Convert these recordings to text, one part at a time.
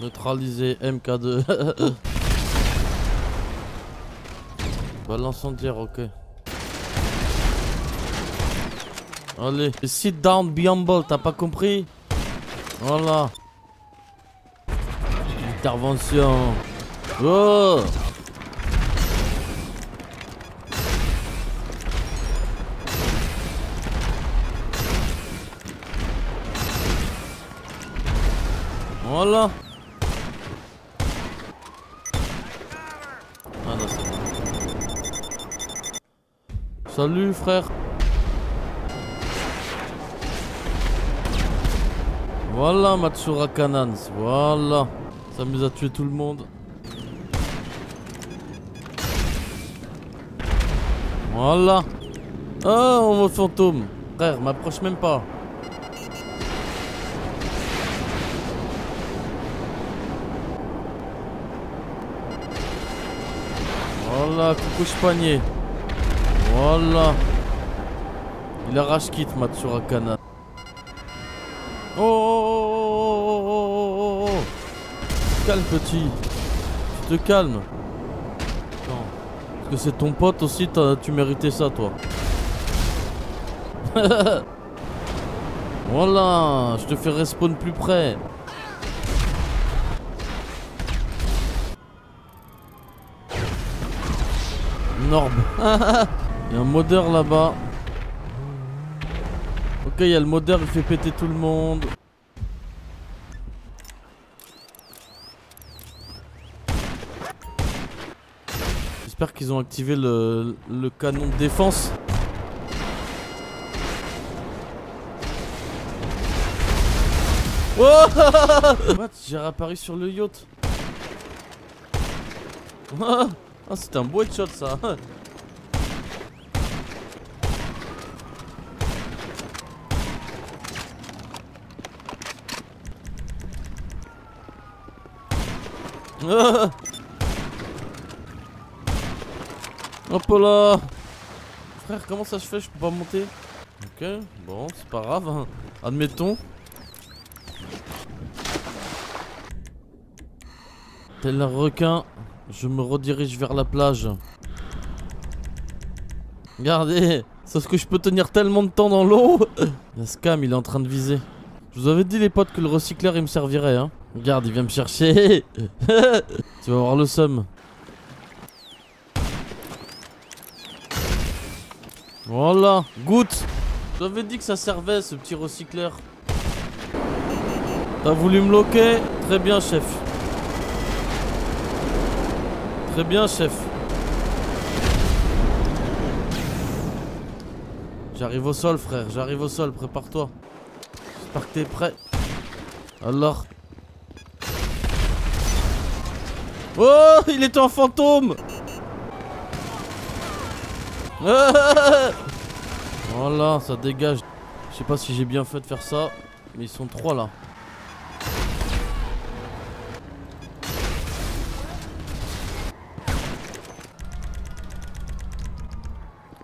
Neutralisé MK2. Balance en entière, ok. Allez, sit down, be t'as pas compris? Voilà. Intervention. Oh Voilà. Salut frère. Voilà Matsura Kanans, voilà. Nous a tué tout le monde. Voilà. Oh mon fantôme. Frère, m'approche même pas. Voilà, coucou panier. Voilà. Il arrache quitte Matsura Kanan. Oh, oh, oh, oh, oh, oh, Calme petit. Tu te calmes. Parce que c'est ton pote aussi, tu méritais ça toi. voilà, je te fais respawn plus près. Norbe. il y a un modeur là-bas. Ok, il y a le modeur, il fait péter tout le monde. J'espère qu'ils ont activé le, canon de défense. Oh What J'ai réapparu sur le yacht. Ah, c'était un beau headshot ça. Hop là Frère, comment ça se fait Je peux pas monter Ok, bon, c'est pas grave. Hein. Admettons. Tel requin, je me redirige vers la plage. Regardez Sauf que je peux tenir tellement de temps dans l'eau scam, il est en train de viser. Je vous avais dit les potes que le recycleur il me servirait hein. Regarde, il vient me chercher. tu vas voir le somme. Voilà, goûte. J'avais dit que ça servait ce petit recycleur. T'as voulu me loquer? Très bien, chef. Très bien, chef. J'arrive au sol, frère. J'arrive au sol. Prépare-toi. J'espère que t'es prêt. Alors, Oh, il est un fantôme Voilà, ça dégage. Je sais pas si j'ai bien fait de faire ça, mais ils sont trois là.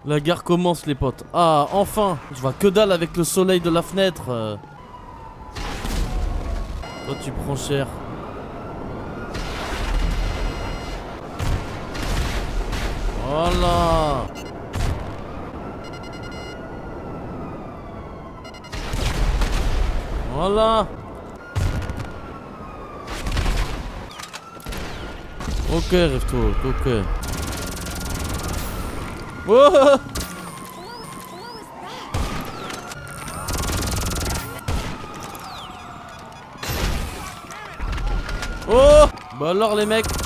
La guerre commence les potes. Ah, enfin Je vois que dalle avec le soleil de la fenêtre. Toi tu prends cher. Voilà. Voilà. Ok, rêve-toi, ok. Oh Oh! Bah alors les mecs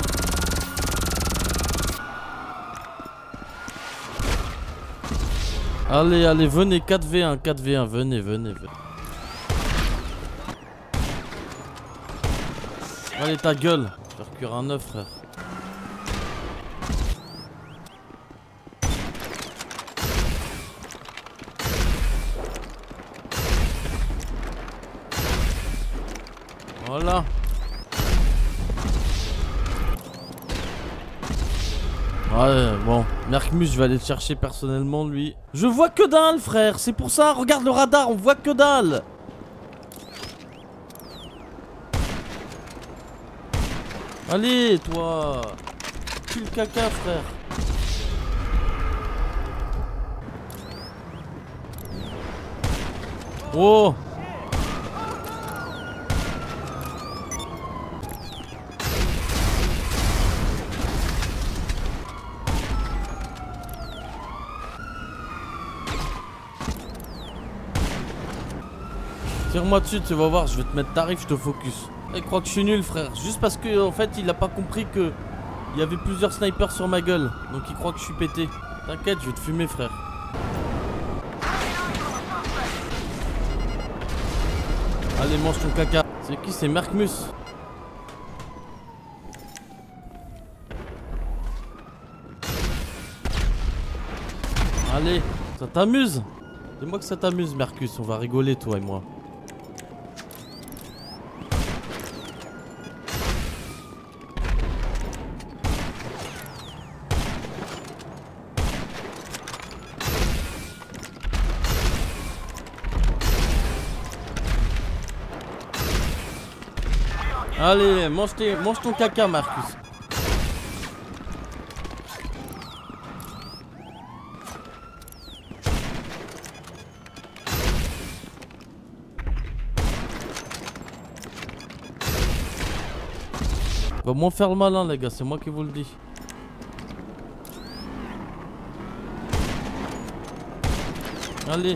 Allez, allez, venez, 4v1, 4v1, venez, venez, venez. Allez, ta gueule. Je vais recuire un œuf, frère. Voilà. Ouais, bon. Mercmus, je vais aller le chercher personnellement, lui. Je vois que dalle, frère. C'est pour ça. Regarde le radar, on voit que dalle. Allez, toi le caca, frère Oh Tire-moi dessus, tu vas voir, je vais te mettre tarif, je te focus. Il croit que je suis nul, frère. Juste parce que, en fait, il a pas compris que il y avait plusieurs snipers sur ma gueule. Donc il croit que je suis pété. T'inquiète, je vais te fumer, frère. Allez, mange ton caca. C'est qui? C'est Merkmus. Allez, ça t'amuse? Dis-moi que ça t'amuse, Mercus. On va rigoler, toi et moi. Allez, mange, mange ton caca, Marcus. Va moins faire le malin, les gars, c'est moi qui vous le dis. Allez.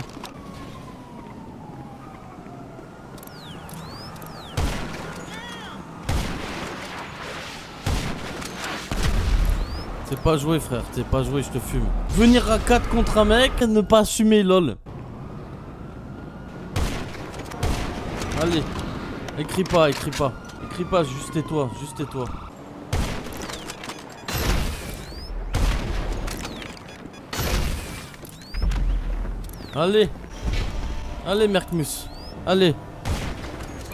C'est pas joué frère, c'est pas joué, je te fume. Venir à 4 contre un mec, ne pas assumer lol. Allez, écris pas, écris pas. Écris pas, juste tais-toi, juste tais-toi. Allez, allez Merkmus, allez.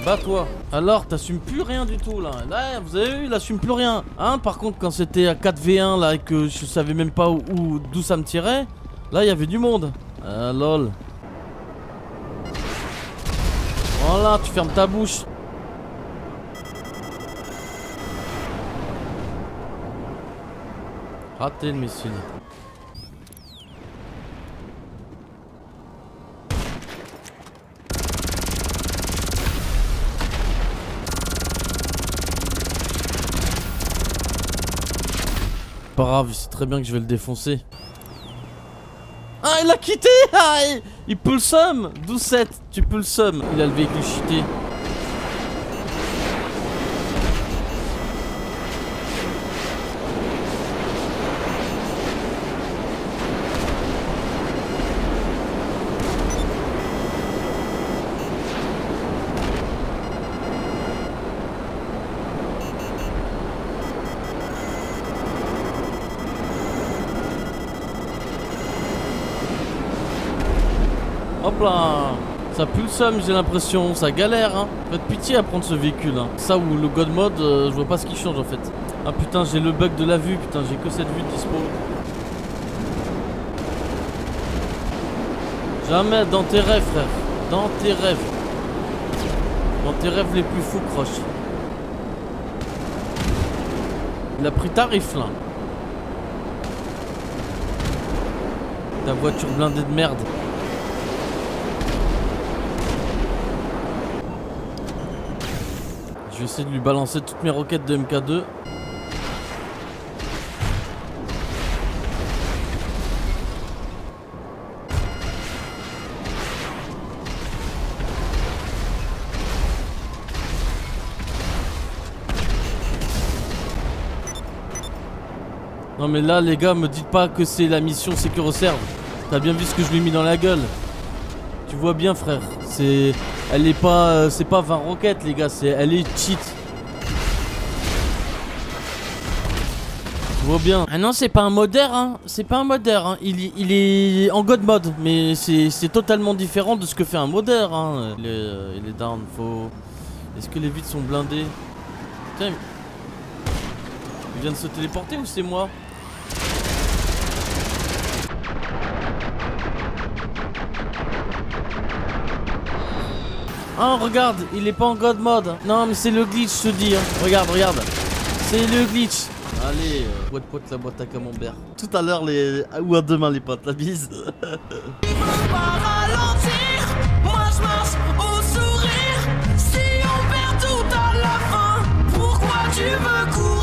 Bats-toi. Alors, t'assumes plus rien du tout là. Là, vous avez vu, il assume plus rien. Hein, par contre, quand c'était à 4v1 là et que je savais même pas où d'où ça me tirait, là, il y avait du monde. Ah, lol. Voilà, tu fermes ta bouche. Raté le missile. Pas grave, c'est très bien que je vais le défoncer. Ah, il a quitté ah, il, peut le somme 12-7, tu peux le. Il a le véhicule cheaté. Hop là. Ça pue le somme j'ai l'impression, ça galère hein. Faites pitié à prendre ce véhicule hein. Ça ou le God mode, euh, je vois pas ce qui change en fait. Ah putain j'ai le bug de la vue, putain j'ai que cette vue dispo. Jamais dans tes rêves frère. Dans tes rêves. Dans tes rêves les plus fous croche. Il a pris tarif là. Ta voiture blindée de merde Je vais essayer de lui balancer toutes mes roquettes de MK2. Non mais là les gars me dites pas que c'est la mission Reserve. T'as bien vu ce que je lui ai mis dans la gueule Tu vois bien frère C'est elle est pas. Euh, c'est pas 20 roquettes, les gars. C'est, elle est cheat. Je vois bien. Ah non, c'est pas un modère, hein. C'est pas un modère, hein. Il, est en god mode. Mais c'est, totalement différent de ce que fait un modère, hein. Il est, euh, est down. Faut. Est-ce que les vides sont blindés Tiens. Il vient de se téléporter ou c'est moi? Oh regarde, il est pas en God mode. Non, mais c'est le glitch, je te dis. Hein. Regarde, regarde. C'est le glitch. Allez, euh, boîte pote la boîte à camembert. Tout à l'heure, les. Ou à demain, les potes, la bise. tu veux courir?